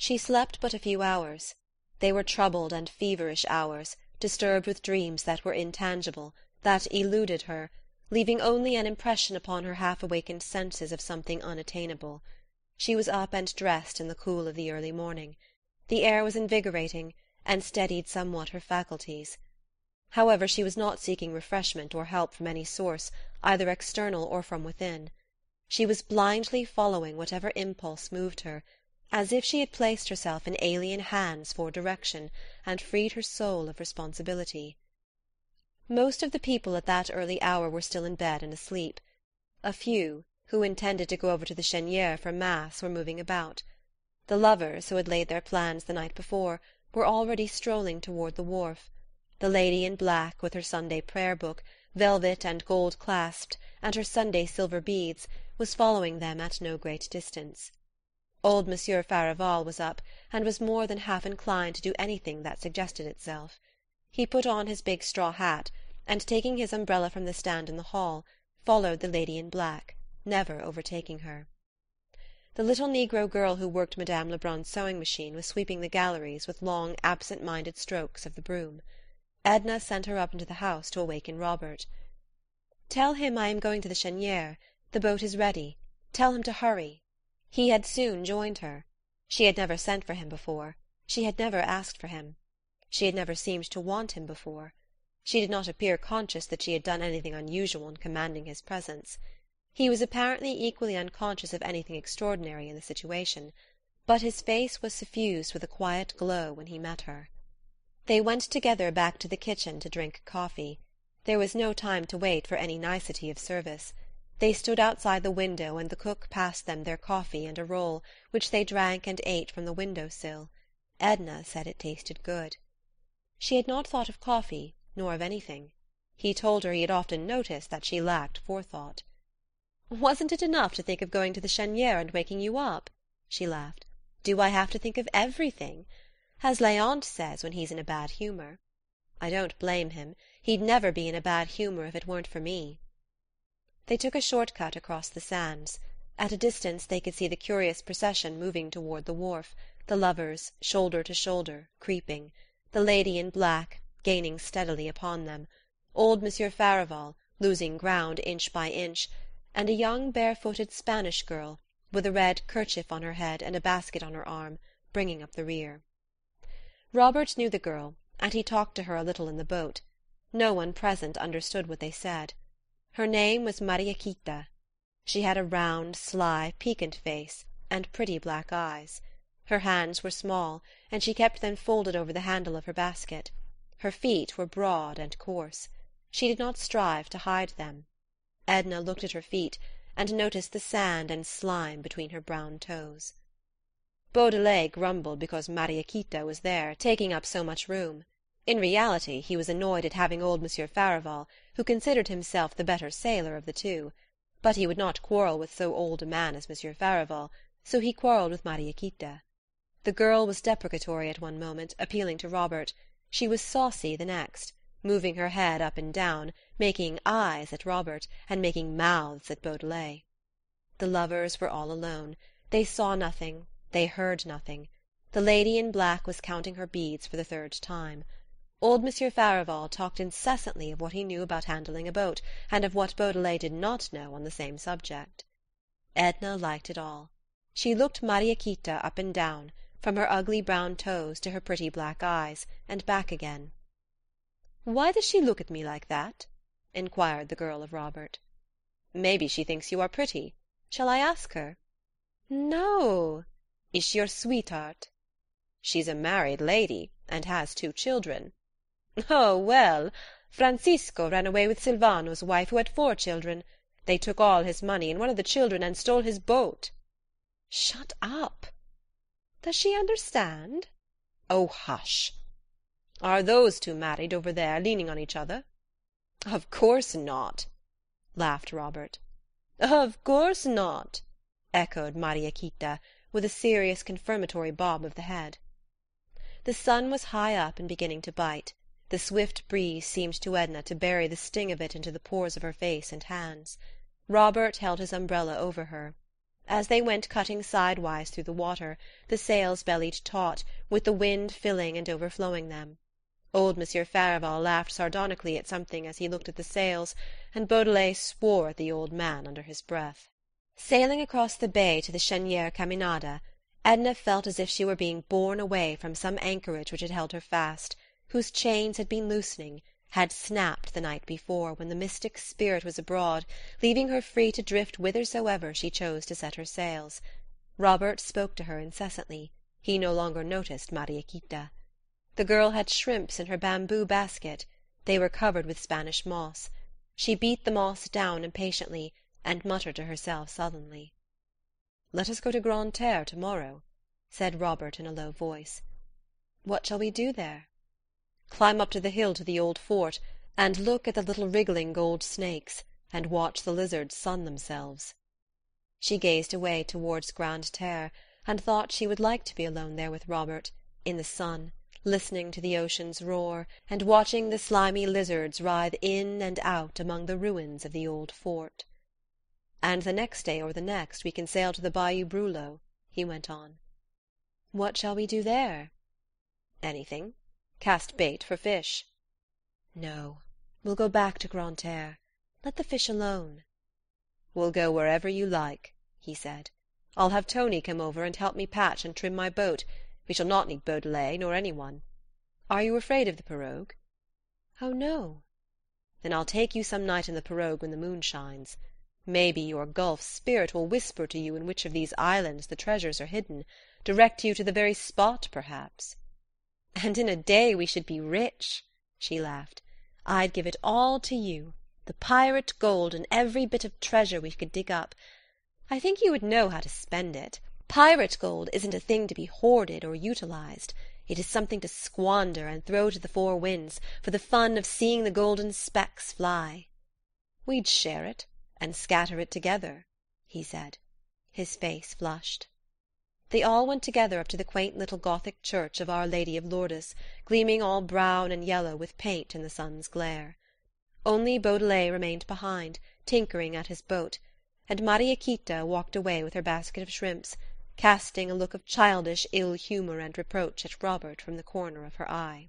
She slept but a few hours. They were troubled and feverish hours, disturbed with dreams that were intangible, that eluded her, leaving only an impression upon her half awakened senses of something unattainable. She was up and dressed in the cool of the early morning. The air was invigorating, and steadied somewhat her faculties. However, she was not seeking refreshment or help from any source, either external or from within. She was blindly following whatever impulse moved her, as if she had placed herself in alien hands for direction, and freed her soul of responsibility. Most of the people at that early hour were still in bed and asleep. A few, who intended to go over to the Cheniere for mass, were moving about. The lovers, who had laid their plans the night before, were already strolling toward the wharf. The lady in black, with her Sunday prayer book, velvet and gold clasped, and her Sunday silver beads, was following them at no great distance. Old Monsieur Farival was up, and was more than half inclined to do anything that suggested itself. He put on his big straw hat, and taking his umbrella from the stand in the hall, followed the lady in black, never overtaking her. The little negro girl who worked Madame Lebrun's sewing machine was sweeping the galleries with long absent minded strokes of the broom. Edna sent her up into the house to awaken Robert. "Tell him I am going to the Cheniere. The boat is ready. Tell him to hurry." He had soon joined her. She had never sent for him before; she had never asked for him. She had never seemed to want him before. She did not appear conscious that she had done anything unusual in commanding his presence. He was apparently equally unconscious of anything extraordinary in the situation; but his face was suffused with a quiet glow when he met her. They went together back to the kitchen to drink coffee. There was no time to wait for any nicety of service. They stood outside the window and the cook passed them their coffee and a roll, which they drank and ate from the window sill. Edna said it tasted good. She had not thought of coffee, nor of anything. He told her he had often noticed that she lacked forethought. "Wasn't it enough to think of going to the Cheniere and waking you up?" she laughed. "Do I have to think of everything? As Léonce says when he's in a bad humour. I don't blame him; he'd never be in a bad humour if it weren't for me." They took a short cut across the sands. At a distance they could see the curious procession moving toward the wharf, the lovers, shoulder to shoulder, creeping; the lady in black, gaining steadily upon them; old Monsieur Farival, losing ground inch by inch and a young barefooted Spanish girl, with a red kerchief on her head and a basket on her arm, bringing up the rear. Robert knew the girl, and he talked to her a little in the boat. No one present understood what they said. Her name was Mariequita. She had a round, sly, piquant face, and pretty black eyes. Her hands were small, and she kept them folded over the handle of her basket. Her feet were broad and coarse. She did not strive to hide them. Edna looked at her feet, and noticed the sand and slime between her brown toes. Beaudelet grumbled because Mariequita was there, taking up so much room. In reality he was annoyed at having old Monsieur Farival, who considered himself the better sailor of the two. But he would not quarrel with so old a man as Monsieur Farival, so he quarrelled with Mariequita. The girl was deprecatory at one moment, appealing to Robert; she was saucy the next moving her head up and down, making eyes at Robert, and making mouths at Beaudelet. The lovers were all alone; they saw nothing, they heard nothing. The lady in black was counting her beads for the third time. Old Monsieur Farival talked incessantly of what he knew about handling a boat, and of what Beaudelet did not know on the same subject. Edna liked it all. She looked Mariequita up and down, from her ugly brown toes to her pretty black eyes, and back again. "Why does she look at me like that?" inquired the girl of Robert. "Maybe she thinks you are pretty. Shall I ask her?" "No. Is she your sweetheart?" "She's a married lady, and has two children." "Oh, well! Francisco ran away with Silvano's wife, who had four children. They took all his money, and one of the children and stole his boat." "Shut up!" "Does she understand?" "Oh, hush! Are those two married over there, leaning on each other?" "Of course not," laughed Robert. "Of course not," echoed Mariequita, with a serious confirmatory bob of the head. The sun was high up and beginning to bite; the swift breeze seemed to Edna to bury the sting of it into the pores of her face and hands. Robert held his umbrella over her. As they went cutting sidewise through the water, the sails bellied taut, with the wind filling and overflowing them. Old Monsieur Farival laughed sardonically at something as he looked at the sails, and Beaudelet swore at the old man under his breath. Sailing across the bay to the Cheniere Caminada, Edna felt as if she were being borne away from some anchorage which had held her fast, whose chains had been loosening, had snapped the night before, when the mystic spirit was abroad, leaving her free to drift whithersoever she chose to set her sails. Robert spoke to her incessantly; he no longer noticed Mariequita. The girl had shrimps in her bamboo basket; they were covered with Spanish moss. She beat the moss down impatiently, and muttered to herself sullenly. "Let us go to Grande Terre to morrow," said Robert in a low voice. "What shall we do there?" "Climb up to the hill to the old fort, and look at the little wriggling gold snakes, and watch the lizards sun themselves." She gazed away towards Grande Terre, and thought she would like to be alone there with Robert, in the sun listening to the ocean's roar, and watching the slimy lizards writhe in and out among the ruins of the old fort. "And the next day or the next we can sail to the Bayou Brulow," he went on. "What shall we do there?" "Anything. Cast bait for fish." "No, we'll go back to Grande Terre. Let the fish alone." "We'll go wherever you like," he said. "I'll have Tony come over and help me patch and trim my boat. We shall not need Beaudelet, nor any one. Are you afraid of the pirogue?" "Oh, no." "Then I'll take you some night in the pirogue when the moon shines. Maybe your Gulf spirit will whisper to you in which of these islands the treasures are hidden direct you to the very spot, perhaps." "And in a day we should be rich," she laughed. "I'd give it all to you the pirate gold and every bit of treasure we could dig up. I think you would know how to spend it. Pirate gold isn't a thing to be hoarded or utilized. It is something to squander and throw to the four winds, for the fun of seeing the golden specks fly. We'd share it, and scatter it together," he said. His face flushed. They all went together up to the quaint little Gothic church of Our Lady of Lourdes, gleaming all brown and yellow with paint in the sun's glare. Only Beaudelet remained behind, tinkering at his boat, and Mariequita walked away with her basket of shrimps casting a look of childish ill humour and reproach at Robert from the corner of her eye.